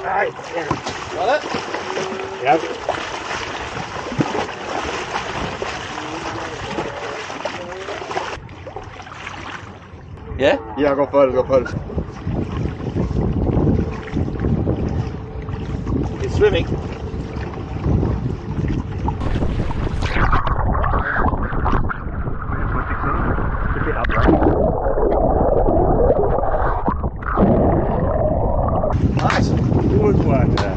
Alright, Got it? Yep. Yeah? Yeah, go further, go further. He's swimming. Nice after.